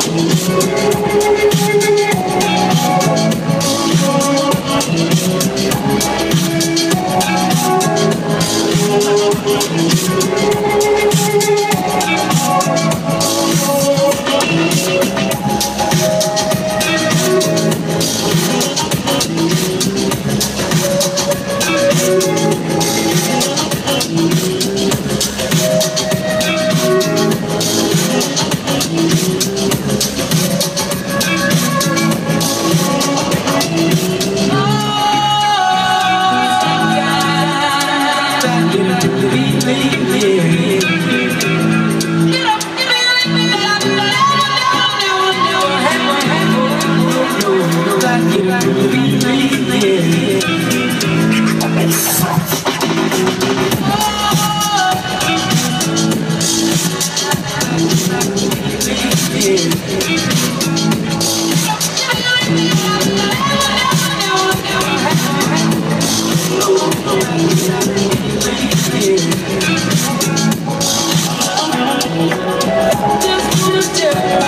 Thank Just to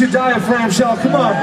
your diaphragm, y'all. Come on.